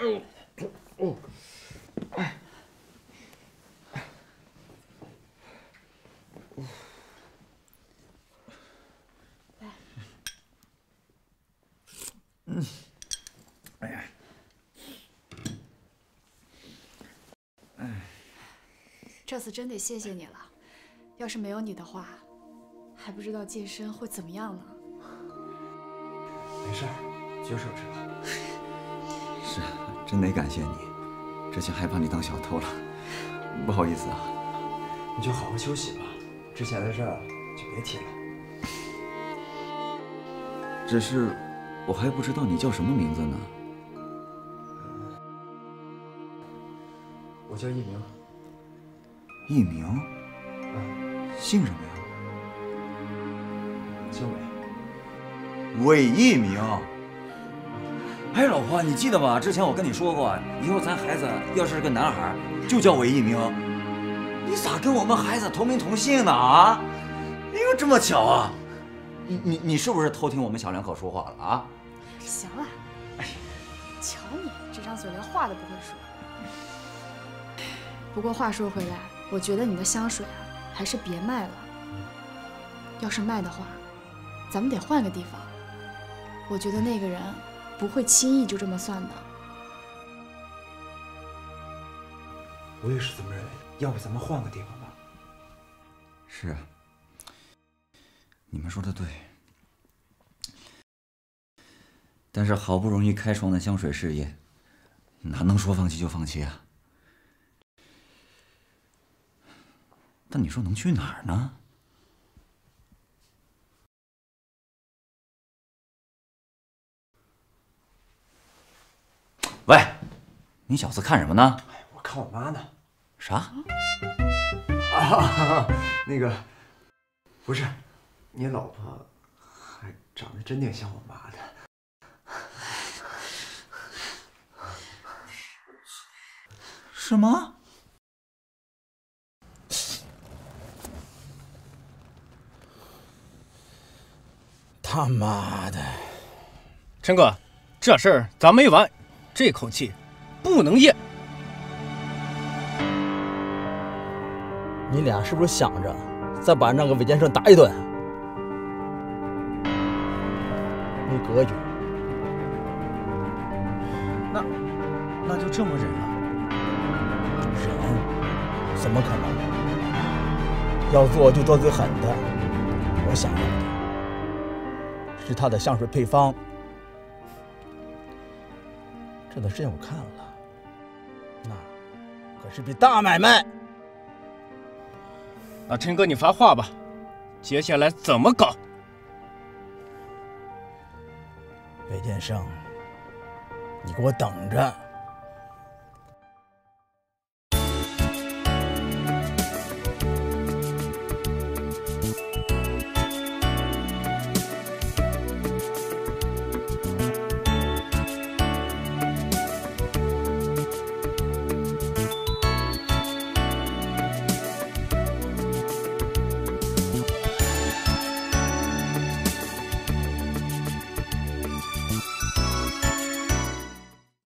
哎呦，哦，哎，哎，哎呀，哎，这次真得谢谢你了，要是没有你的话，还不知道健身会怎么样呢。没事儿，就 是有事。是啊。真得感谢你，之前还把你当小偷了，不好意思啊。你就好好休息吧，之前的事儿就别提了。只是，我还不知道你叫什么名字呢。我叫一鸣。一鸣？嗯，姓什么呀？姓韦。韦一鸣。哎，老婆，你记得吧？之前我跟你说过，以后咱孩子要是个男孩，就叫韦一鸣。你咋跟我们孩子同名同姓呢？啊？哎呦，这么巧啊！你你你是不是偷听我们小两口说话了啊？行了，哎瞧你这张嘴，连话都不会说。不过话说回来，我觉得你的香水啊，还是别卖了。要是卖的话，咱们得换个地方。我觉得那个人不会轻易就这么算的。我也是这么认为。要不咱们换个地方吧？是啊，你们说的对。但是好不容易开创的香水事业，哪能说放弃就放弃啊？但你说能去哪儿呢？喂，你小子看什么呢？我看我妈呢。啥？啊，那个，不是，你老婆还长得真挺像我妈的。什么？他妈的！陈哥，这事儿咱没完，这口气不能咽。你俩是不是想着再把那个韦建胜打一顿？没格局。那那就这么忍了？忍？怎么可能？要做就做最狠的。我想要的是他的香水配方。这段时间我看了，那可是笔大买卖。那陈哥，你发话吧，接下来怎么搞？韦建胜，你给我等着！